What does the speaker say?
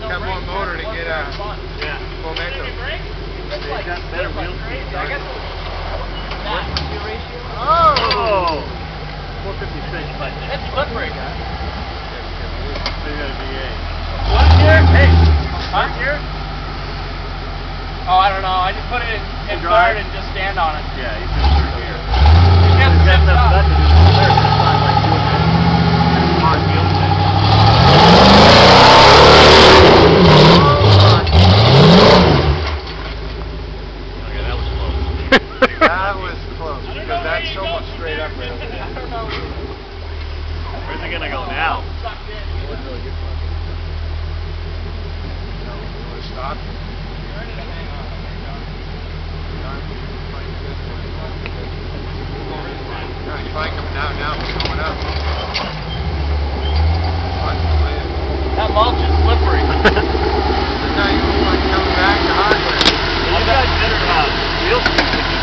Come on, motor to get uh, a momentum. Better. I guess ratio. Oh! 456 by That's your butt huh? They got a V8. One here. Hey! Huh? here. Oh, I don't know. I just put it in, third and just stand on it. Yeah, he's just third gear. He's got enough nut to do third. Close, because that's so much straight up right over there. Where's it gonna go now? Sucked in. You wouldn't really get fucking. No, you would've stopped it. No, you find coming down now, we're going up.